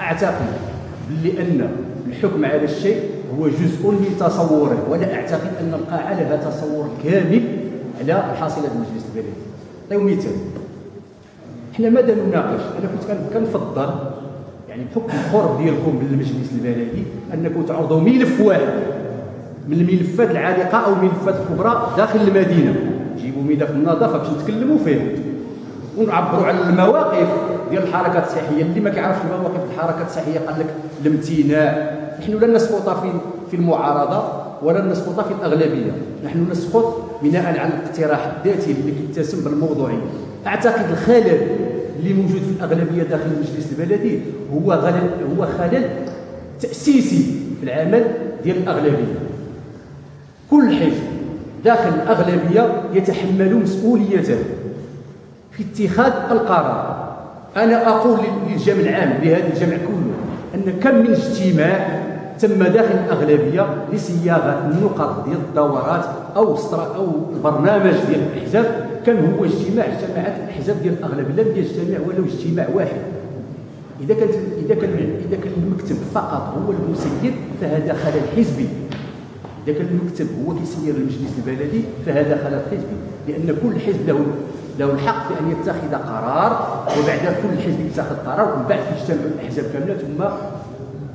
أعتقد باللي ان الحكم على الشيء هو جزء من تصوره ولا أعتقد أن القاعه لها تصور كامل على حاصله المجلس البلدي طيب مثال إحنا ماذا نناقش؟ أنا كنت كنفضل يعني بحكم القرب ديالكم بالمجلس البلدي أنكم تعرضوا ملف واحد من الملفات العالقة أو الملفات الكبرى داخل المدينة. جيبوا ملف النظافه باش نتكلموا فيه. ونعبروا على المواقف ديال الحركات الصحية. اللي ما كيعرفش المواقف الحركات الصحية قال لك الامتناع. نحن لن نسقط في في المعارضة ولن نسقط في الأغلبية. نحن نسقط بناء على الاقتراح الذاتي اللي كيتسم بالموضوعيه أعتقد الخلل اللي موجود في الأغلبية داخل المجلس البلدي هو خلل هو خلل تأسيسي في العمل ديال الأغلبية. كل حزب داخل الأغلبية يتحمل مسؤوليته. في اتخاذ القرار. أنا أقول للجمع العام لهذا الجمع كله أن كم من اجتماع تم داخل الأغلبية لصياغة النقط ديال الدورات أو أو البرنامج ديال الأحزاب. كان هو اجتماع اجتماعات الأحزاب ديال الاغلبيه لم يجتمع ولو اجتماع واحد. إذا كان إذا كان إذا كان المكتب فقط هو المسير فهذا خلل حزبي. إذا كان المكتب هو كيسير المجلس البلدي فهذا خلل حزبي. لأن كل حزب له له الحق في أن يتخذ قرار وبعد كل حزب يتخذ قرار ومن بعد يجتمع الأحزاب كاملة ثم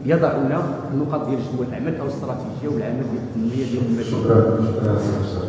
يضعون النقاط ديال جدول العمل أو الاستراتيجيه والعمل ديال التنمية ديال المدينة